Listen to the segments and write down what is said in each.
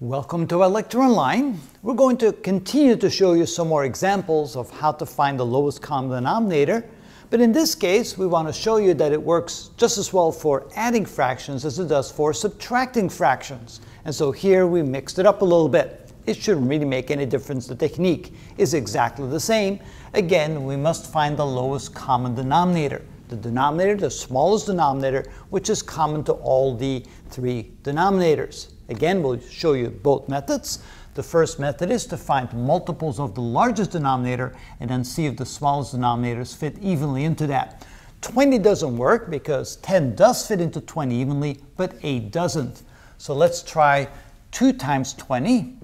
Welcome to ilectureonline. We're going to continue to show you some more examples of how to find the lowest common denominator. But in this case, we want to show you that it works just as well for adding fractions as it does for subtracting fractions. And so here we mixed it up a little bit. It shouldn't really make any difference. The technique is exactly the same. Again, we must find the lowest common denominator. The denominator, the smallest denominator, which is common to all the three denominators. Again, we'll show you both methods. The first method is to find multiples of the largest denominator and then see if the smallest denominators fit evenly into that. 20 doesn't work because 10 does fit into 20 evenly, but 8 doesn't. So let's try 2 times 20,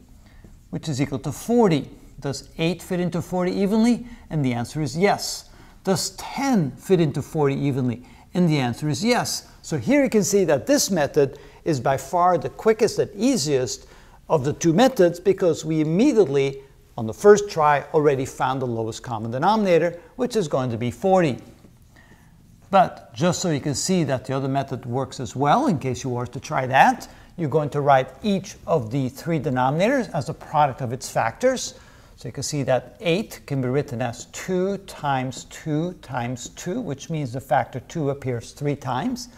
which is equal to 40. Does 8 fit into 40 evenly? And the answer is yes. Does 10 fit into 40 evenly? And the answer is yes. So here you can see that this method is by far the quickest and easiest of the two methods because we immediately, on the first try, already found the lowest common denominator, which is going to be 40. But just so you can see that the other method works as well, in case you were to try that, you're going to write each of the three denominators as a product of its factors. So you can see that 8 can be written as 2 times 2 times 2, which means the factor 2 appears three times.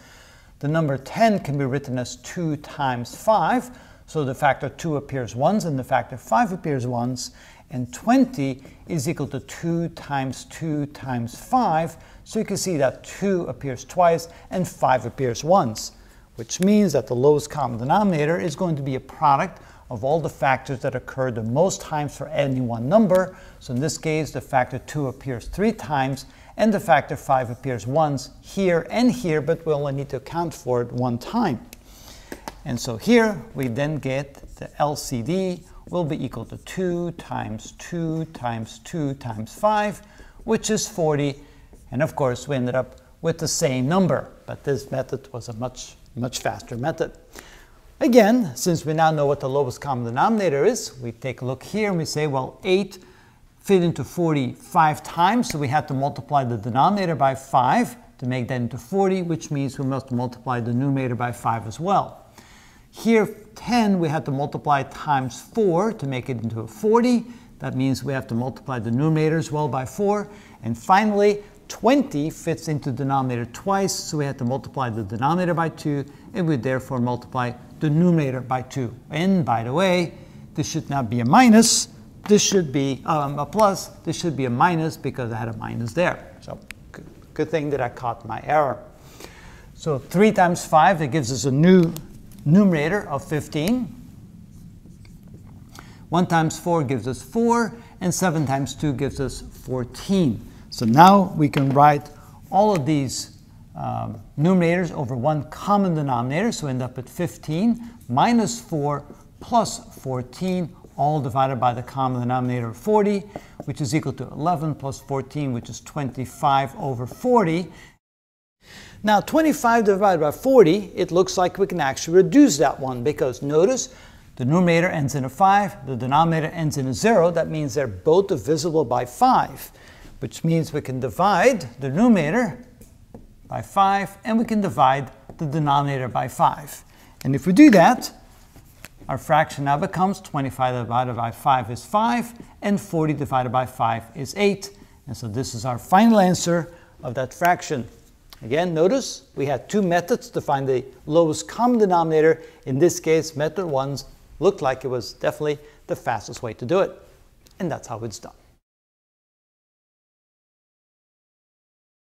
The number 10 can be written as 2 times 5, so the factor 2 appears once and the factor 5 appears once, and 20 is equal to 2 times 2 times 5, so you can see that 2 appears twice and 5 appears once, which means that the lowest common denominator is going to be a product of all the factors that occur the most times for any one number. So in this case, the factor 2 appears 3 times, and the factor 5 appears once here and here, but we only need to account for it one time. And so here we then get the LCD will be equal to 2 times 2 times 2 times 5, which is 40. And of course, we ended up with the same number, but this method was a much, much faster method. Again, since we now know what the lowest common denominator is, we take a look here and we say, well, 8 fit into 45 times, so we have to multiply the denominator by 5 to make that into 40, which means we must multiply the numerator by 5 as well. Here, 10, we have to multiply times 4 to make it into a 40. That means we have to multiply the numerator as well by 4. And finally, 20 fits into the denominator twice, so we have to multiply the denominator by 2, and we therefore multiply the numerator by 2. And by the way, this should not be a minus, this should be um, a plus, this should be a minus because I had a minus there. So good, good thing that I caught my error. So 3 times 5, that gives us a new numerator of 15. 1 times 4 gives us 4, and 7 times 2 gives us 14. So now we can write all of these um, numerators over one common denominator, so end up at 15 minus 4 plus 14 all divided by the common denominator of 40, which is equal to 11 plus 14, which is 25 over 40. Now 25 divided by 40, it looks like we can actually reduce that one because notice the numerator ends in a 5, the denominator ends in a 0. That means they're both divisible by 5, which means we can divide the numerator by 5 and we can divide the denominator by 5. And if we do that, our fraction now becomes 25 divided by 5 is 5, and 40 divided by 5 is 8. And so this is our final answer of that fraction. Again, notice we had two methods to find the lowest common denominator. In this case, method 1 looked like it was definitely the fastest way to do it. And that's how it's done.